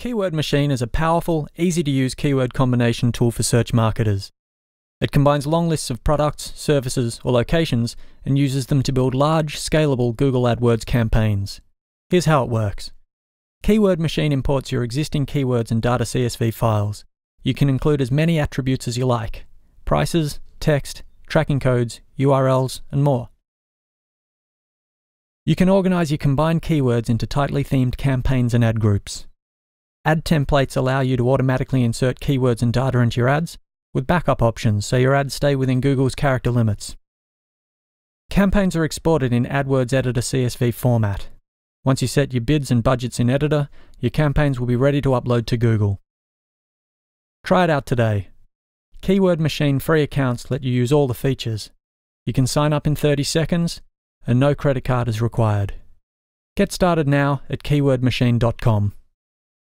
Keyword Machine is a powerful, easy to use keyword combination tool for search marketers. It combines long lists of products, services, or locations and uses them to build large, scalable Google AdWords campaigns. Here's how it works Keyword Machine imports your existing keywords and data CSV files. You can include as many attributes as you like prices, text, tracking codes, URLs, and more. You can organize your combined keywords into tightly themed campaigns and ad groups. Ad templates allow you to automatically insert keywords and data into your ads, with backup options so your ads stay within Google's character limits. Campaigns are exported in AdWords Editor CSV format. Once you set your bids and budgets in Editor, your campaigns will be ready to upload to Google. Try it out today. Keyword Machine free accounts let you use all the features. You can sign up in 30 seconds, and no credit card is required. Get started now at keywordmachine.com.